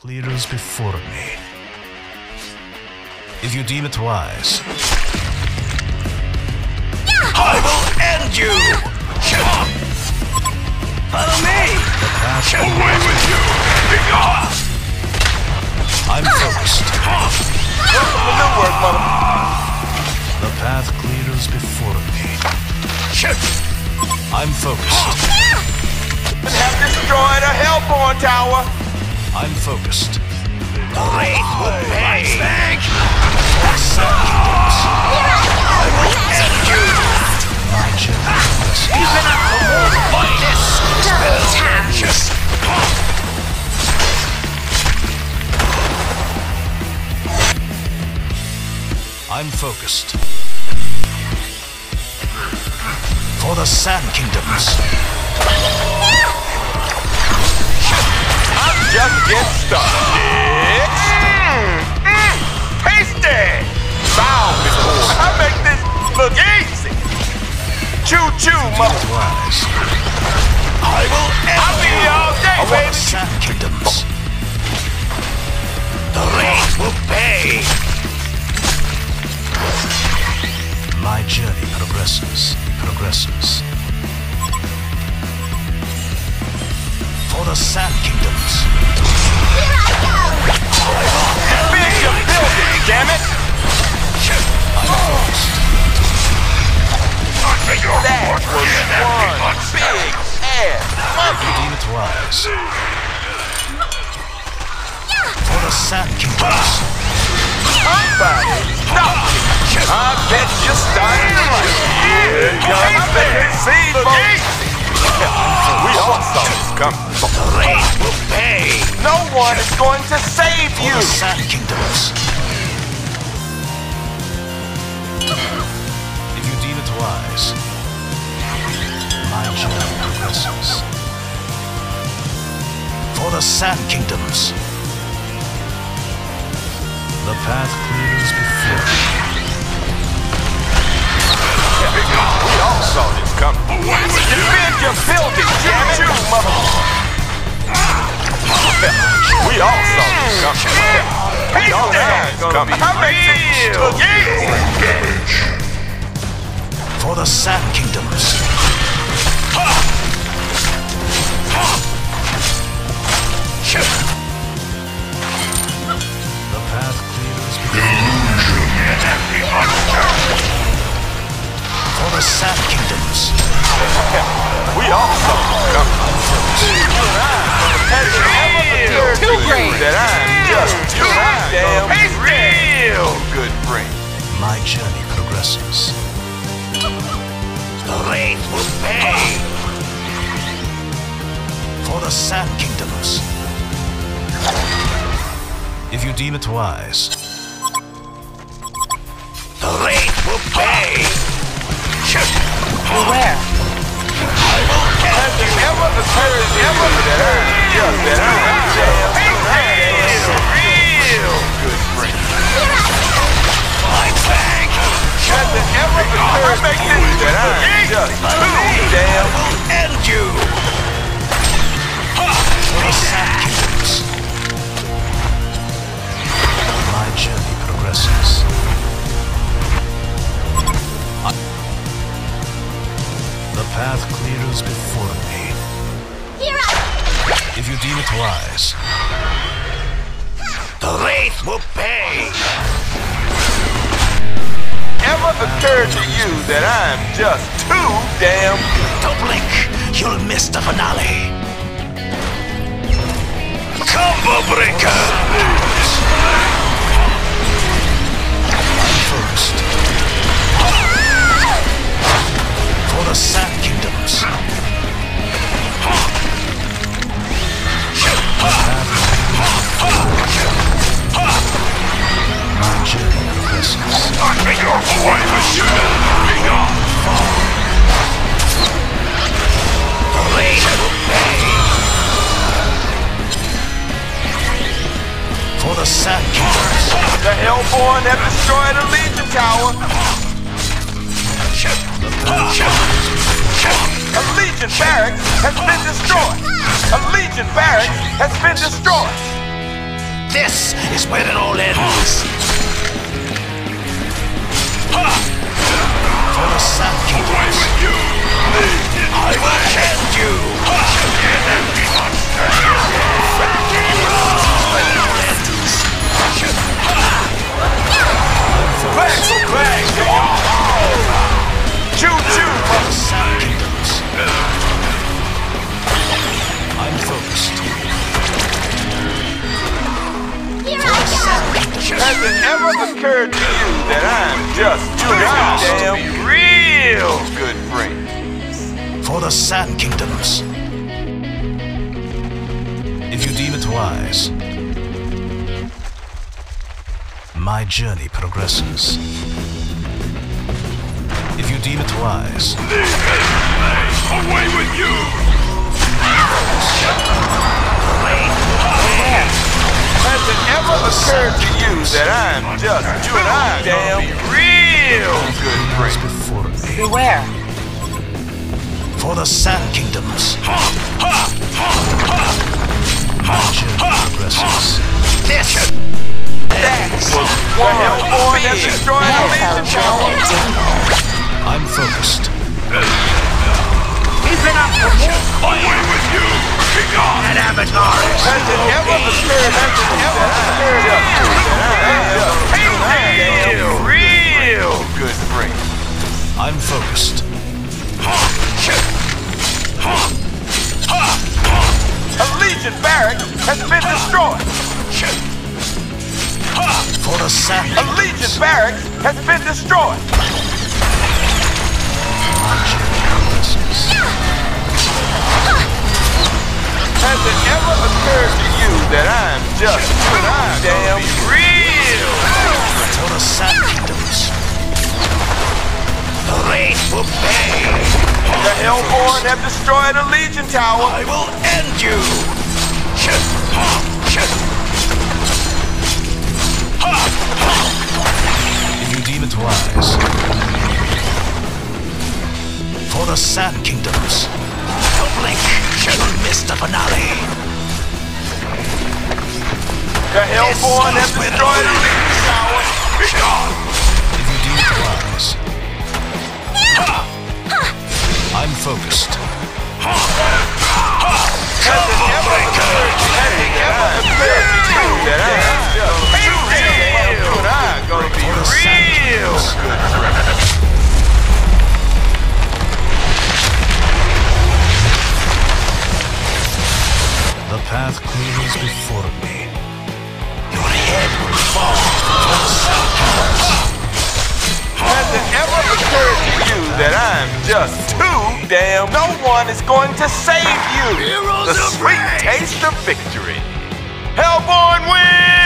clears before me. If you deem it wise, I will end you! Follow me! Away with you! Be gone! I'm ah! focused. Welcome to Newerth, mother. The path clears before me. I'm focused. Ah! And have destroyed a Hellborn tower. I'm focused. The wraith will pay! Thank My generous. Even up for more this! Double tap. Yes! I'm focused. For the Sand Kingdoms. I'm just get started. That was one big ass monkey. You deem it wise. For the Sand Kingdoms. Somebody stop me. I bet you started right. Here comes the conceit, folks. We all saw this coming. The wraith will pay! No one is going to save For you. the Sand you wise, my journey progresses. For the Sand Kingdoms. The path clears before me. We all saw this coming. Defend your building, damn it. You mother. We all saw this coming. We all saw this coming. I make this look easy. For the Sand Kingdoms. The path clears before For the Sand Kingdoms. We all saw this coming. Has it ever occurred to you that I'm just too damn real good friend? My journey progresses. If you deem it wise, The wraith will pay! Beware. Has it ever occurred to you that I'm just that I'm you deem it wise, The wraith will pay! ever occurred to you that I'm just too damn Don't blink! You'll miss the finale! Combo breaker! Hellborn have destroyed a Legion Tower. A Legion barracks has been destroyed. A Legion barracks has been destroyed. This is where it all ends. For the Sand Kingdoms. I occurred to you that I'm just too damn real good friend? For the Sand Kingdoms. If you deem it wise, my journey progresses. If you deem it wise, Away with you! Occurred to you that I'm just too damn real good as friend? Beware. For the Sand Kingdoms. My journey progresses. This That was the hellborn that destroyed the Legion Tower. I'm focused. Away with you! Be gone! And Avatar Has it ever occurred, has it ever For the Sand A Legion barracks has been destroyed. My journey. Has it ever occurred to you that I'm just too damn real? For the Sand Kingdoms. The rain will pay. The Hellborn have destroyed a Legion tower. I will end you. If you deem it wise. For the Sand Kingdoms. Don't blink. You'll miss the finale. The Hellborn have destroyed a Legion tower. Be gone. If you deem it wise. I'm focused. The path clears before me. Your head will fall for the Sand Has it ever occurred to you that I'm just too damn? No one is going to save you. Heroes the sweet Rage. taste of victory. Hellborn wins.